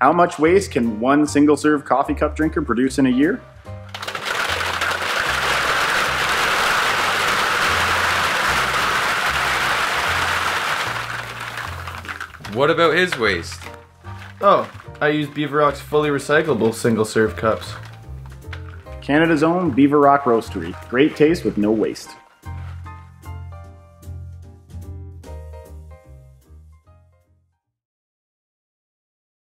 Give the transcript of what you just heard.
How much waste can one single serve coffee cup drinker produce in a year? What about his waste? Oh, I use Beaver Rock's fully recyclable single serve cups. Canada's own Beaver Rock Roastery. Great taste with no waste.